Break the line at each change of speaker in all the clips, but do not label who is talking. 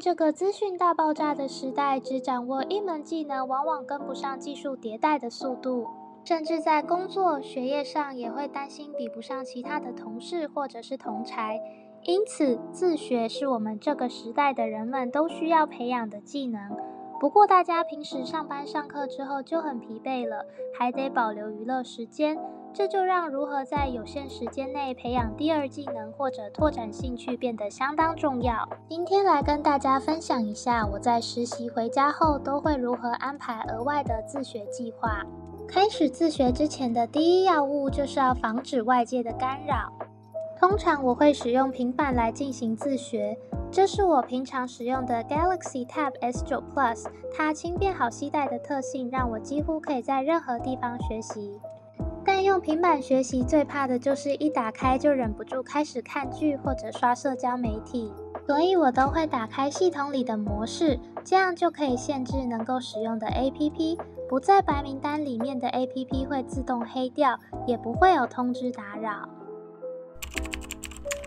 这个资讯大爆炸的时代，只掌握一门技能，往往跟不上技术迭代的速度，甚至在工作、学业上也会担心比不上其他的同事或者是同才。因此，自学是我们这个时代的人们都需要培养的技能。不过，大家平时上班上课之后就很疲惫了，还得保留娱乐时间，这就让如何在有限时间内培养第二技能或者拓展兴趣变得相当重要。今天来跟大家分享一下我在实习回家后都会如何安排额外的自学计划。开始自学之前的第一要务就是要防止外界的干扰。通常我会使用平板来进行自学，这是我平常使用的 Galaxy Tab S9 Plus，它轻便好携带的特性让我几乎可以在任何地方学习。但用平板学习最怕的就是一打开就忍不住开始看剧或者刷社交媒体，所以我都会打开系统里的模式，这样就可以限制能够使用的 APP，不在白名单里面的 APP 会自动黑掉，也不会有通知打扰。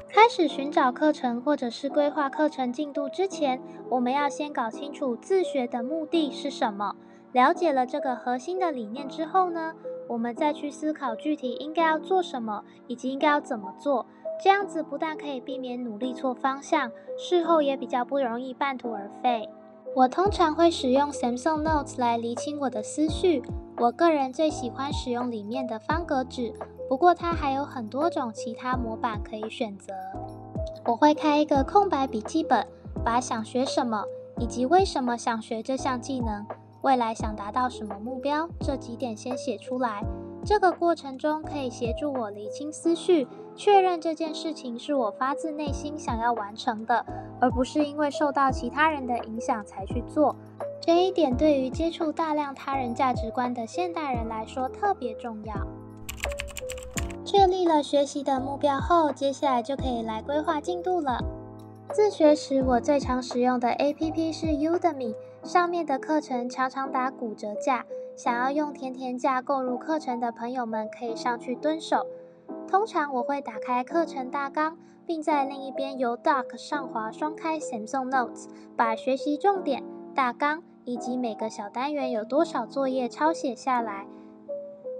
开始寻找课程或者是规划课程进度之前，我们要先搞清楚自学的目的是什么。了解了这个核心的理念之后呢，我们再去思考具体应该要做什么，以及应该要怎么做。这样子不但可以避免努力错方向，事后也比较不容易半途而废。我通常会使用 Samsung Notes 来厘清我的思绪。我个人最喜欢使用里面的方格纸。不过它还有很多种其他模板可以选择。我会开一个空白笔记本，把想学什么以及为什么想学这项技能，未来想达到什么目标，这几点先写出来。这个过程中可以协助我理清思绪，确认这件事情是我发自内心想要完成的，而不是因为受到其他人的影响才去做。这一点对于接触大量他人价值观的现代人来说特别重要。确立了学习的目标后，接下来就可以来规划进度了。自学时，我最常使用的 APP 是 Udemy，上面的课程常常打骨折价，想要用甜甜价购入课程的朋友们可以上去蹲守。通常我会打开课程大纲，并在另一边由 Dock 上滑双开 Samsung Notes，把学习重点、大纲以及每个小单元有多少作业抄写下来。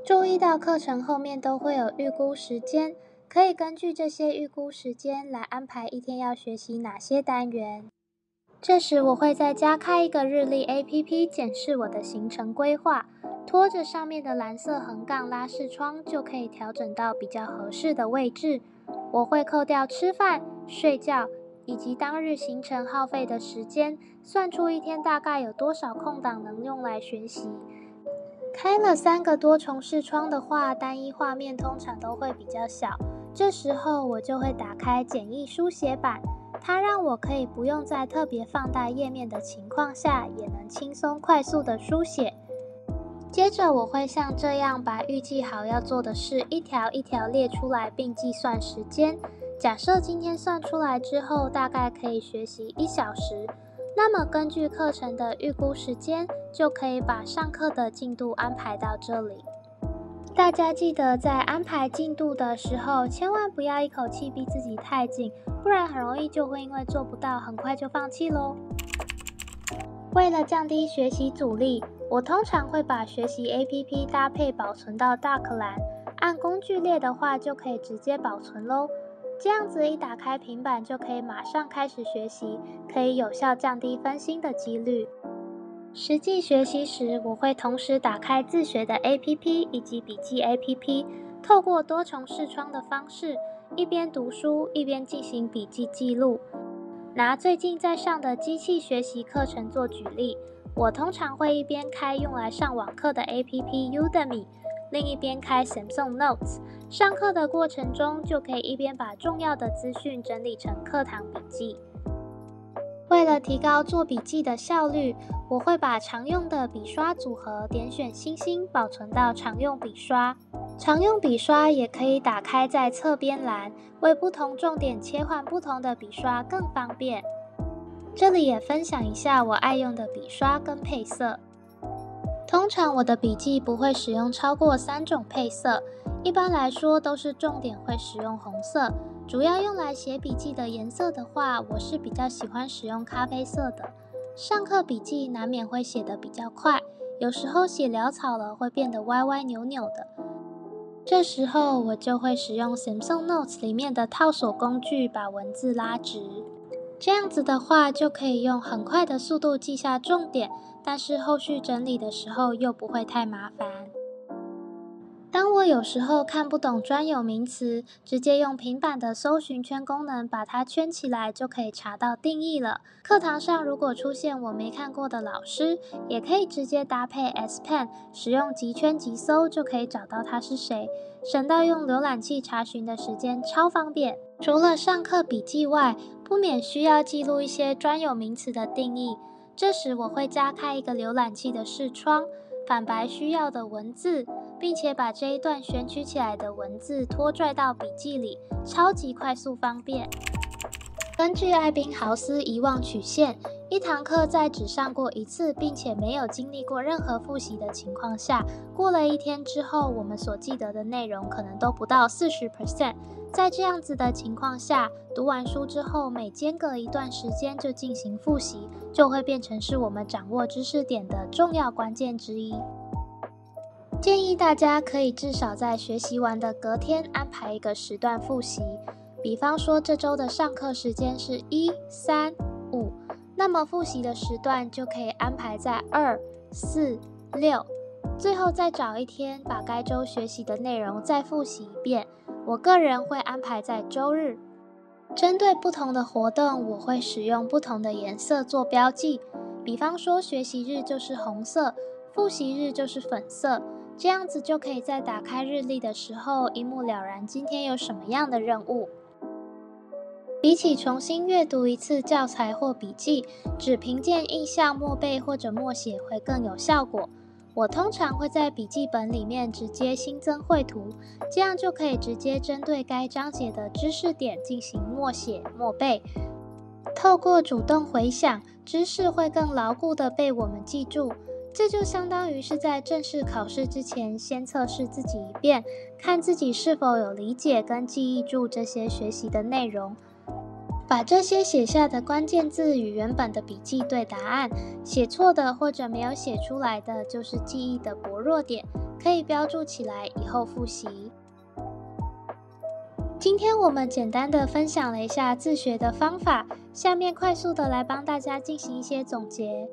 注意到课程后面都会有预估时间，可以根据这些预估时间来安排一天要学习哪些单元。这时我会在家开一个日历 APP，检视我的行程规划，拖着上面的蓝色横杠拉视窗，就可以调整到比较合适的位置。我会扣掉吃饭、睡觉以及当日行程耗费的时间，算出一天大概有多少空档能用来学习。开了三个多重视窗的话，单一画面通常都会比较小。这时候我就会打开简易书写版，它让我可以不用在特别放大页面的情况下，也能轻松快速的书写。接着我会像这样把预计好要做的事一条一条列出来，并计算时间。假设今天算出来之后，大概可以学习一小时。那么根据课程的预估时间，就可以把上课的进度安排到这里。大家记得在安排进度的时候，千万不要一口气逼自己太紧，不然很容易就会因为做不到，很快就放弃喽。为了降低学习阻力，我通常会把学习 APP 搭配保存到 Dock 栏，按工具列的话，就可以直接保存喽。这样子一打开平板就可以马上开始学习，可以有效降低分心的几率。实际学习时，我会同时打开自学的 APP 以及笔记 APP，透过多重视窗的方式，一边读书一边进行笔记记录。拿最近在上的机器学习课程做举例，我通常会一边开用来上网课的 APP Udemy。另一边开 Samsung Notes，上课的过程中就可以一边把重要的资讯整理成课堂笔记。为了提高做笔记的效率，我会把常用的笔刷组合点选星星保存到常用笔刷。常用笔刷也可以打开在侧边栏，为不同重点切换不同的笔刷更方便。这里也分享一下我爱用的笔刷跟配色。通常我的笔记不会使用超过三种配色，一般来说都是重点会使用红色，主要用来写笔记的颜色的话，我是比较喜欢使用咖啡色的。上课笔记难免会写得比较快，有时候写潦草了会变得歪歪扭扭的。这时候我就会使用 Samsung Notes 里面的套索工具，把文字拉直。这样子的话，就可以用很快的速度记下重点，但是后续整理的时候又不会太麻烦。有时候看不懂专有名词，直接用平板的搜寻圈功能把它圈起来，就可以查到定义了。课堂上如果出现我没看过的老师，也可以直接搭配 S Pen，使用即圈即搜就可以找到他是谁，省到用浏览器查询的时间，超方便。除了上课笔记外，不免需要记录一些专有名词的定义，这时我会加开一个浏览器的视窗，反白需要的文字。并且把这一段选取起来的文字拖拽到笔记里，超级快速方便。根据艾宾豪斯遗忘曲线，一堂课在只上过一次，并且没有经历过任何复习的情况下，过了一天之后，我们所记得的内容可能都不到四十 percent。在这样子的情况下，读完书之后，每间隔一段时间就进行复习，就会变成是我们掌握知识点的重要关键之一。建议大家可以至少在学习完的隔天安排一个时段复习，比方说这周的上课时间是一、三、五，那么复习的时段就可以安排在二、四、六，最后再找一天把该周学习的内容再复习一遍。我个人会安排在周日。针对不同的活动，我会使用不同的颜色做标记，比方说学习日就是红色，复习日就是粉色。这样子就可以在打开日历的时候一目了然，今天有什么样的任务。比起重新阅读一次教材或笔记，只凭借印象默背或者默写会更有效果。我通常会在笔记本里面直接新增绘图，这样就可以直接针对该章节的知识点进行默写默背。透过主动回想，知识会更牢固的被我们记住。这就相当于是在正式考试之前，先测试自己一遍，看自己是否有理解跟记忆住这些学习的内容。把这些写下的关键字与原本的笔记对答案，写错的或者没有写出来的，就是记忆的薄弱点，可以标注起来，以后复习。今天我们简单的分享了一下自学的方法，下面快速的来帮大家进行一些总结。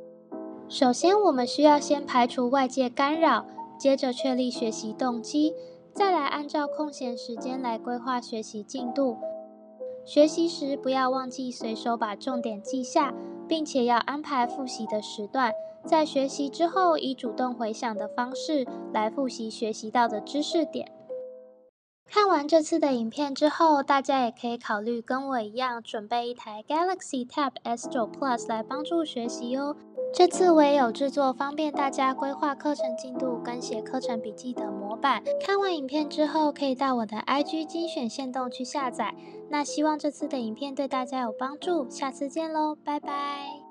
首先，我们需要先排除外界干扰，接着确立学习动机，再来按照空闲时间来规划学习进度。学习时不要忘记随手把重点记下，并且要安排复习的时段。在学习之后，以主动回想的方式来复习学习到的知识点。看完这次的影片之后，大家也可以考虑跟我一样，准备一台 Galaxy Tab S9 Plus 来帮助学习哦。这次我也有制作方便大家规划课程进度跟写课程笔记的模板。看完影片之后，可以到我的 IG 精选线动去下载。那希望这次的影片对大家有帮助，下次见喽，拜拜。